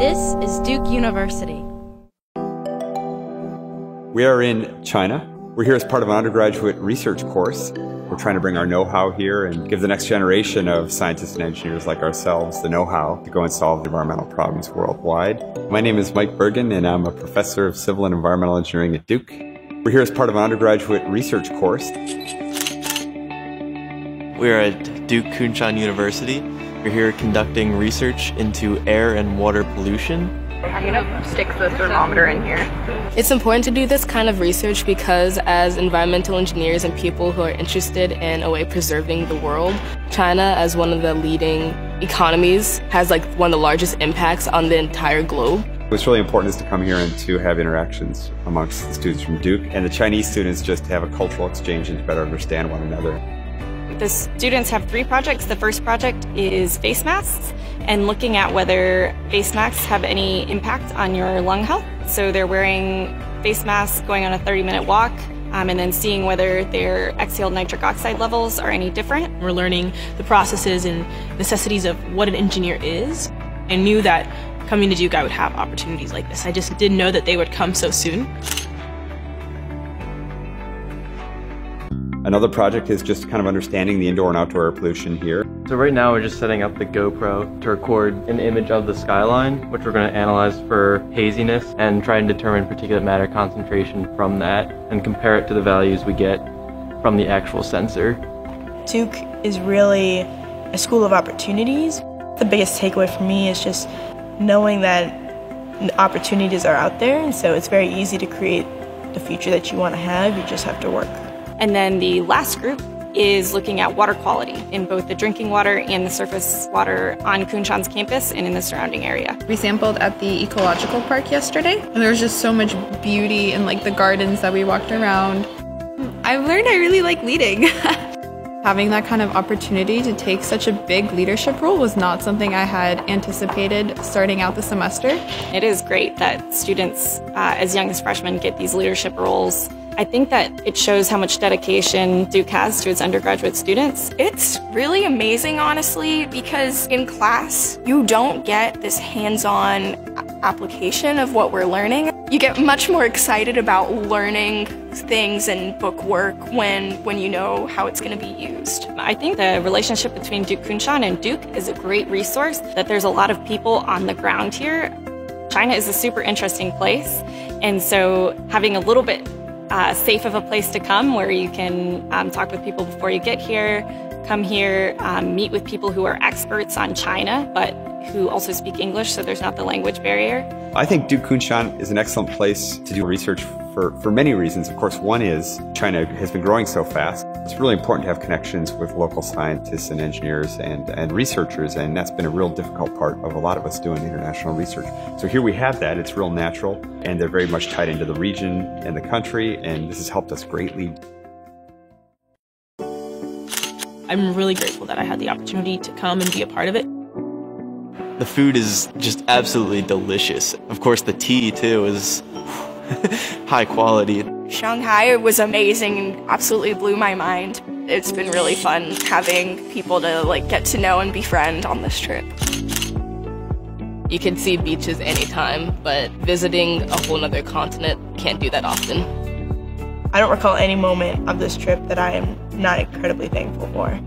This is Duke University. We are in China. We're here as part of an undergraduate research course. We're trying to bring our know-how here and give the next generation of scientists and engineers like ourselves the know-how to go and solve environmental problems worldwide. My name is Mike Bergin and I'm a professor of civil and environmental engineering at Duke. We're here as part of an undergraduate research course. We are at Duke Kunshan University. We're here conducting research into air and water pollution. I'm gonna stick the thermometer in here. It's important to do this kind of research because as environmental engineers and people who are interested in a way preserving the world, China as one of the leading economies has like one of the largest impacts on the entire globe. What's really important is to come here and to have interactions amongst the students from Duke and the Chinese students just to have a cultural exchange and to better understand one another. The students have three projects. The first project is face masks and looking at whether face masks have any impact on your lung health. So they're wearing face masks, going on a 30 minute walk, um, and then seeing whether their exhaled nitric oxide levels are any different. We're learning the processes and necessities of what an engineer is. I knew that coming to Duke I would have opportunities like this. I just didn't know that they would come so soon. Another project is just kind of understanding the indoor and outdoor air pollution here. So right now we're just setting up the GoPro to record an image of the skyline, which we're going to analyze for haziness and try and determine particulate matter concentration from that and compare it to the values we get from the actual sensor. Duke is really a school of opportunities. The biggest takeaway for me is just knowing that opportunities are out there and so it's very easy to create the future that you want to have, you just have to work. And then the last group is looking at water quality in both the drinking water and the surface water on Kunshan's campus and in the surrounding area. We sampled at the ecological park yesterday, and there was just so much beauty in like the gardens that we walked around. I've learned I really like leading. Having that kind of opportunity to take such a big leadership role was not something I had anticipated starting out the semester. It is great that students uh, as young as freshmen get these leadership roles I think that it shows how much dedication Duke has to its undergraduate students. It's really amazing, honestly, because in class, you don't get this hands-on application of what we're learning. You get much more excited about learning things and book work when, when you know how it's going to be used. I think the relationship between Duke Kunshan and Duke is a great resource, that there's a lot of people on the ground here. China is a super interesting place, and so having a little bit uh, safe of a place to come where you can um, talk with people before you get here, come here, um, meet with people who are experts on China, but who also speak English, so there's not the language barrier. I think Duke Kunshan is an excellent place to do research for, for many reasons. Of course, one is China has been growing so fast. It's really important to have connections with local scientists and engineers and, and researchers, and that's been a real difficult part of a lot of us doing international research. So here we have that, it's real natural, and they're very much tied into the region and the country, and this has helped us greatly. I'm really grateful that I had the opportunity to come and be a part of it. The food is just absolutely delicious. Of course, the tea too is high quality. Shanghai was amazing and absolutely blew my mind. It's been really fun having people to like get to know and befriend on this trip. You can see beaches anytime, but visiting a whole other continent can't do that often. I don't recall any moment of this trip that I am not incredibly thankful for.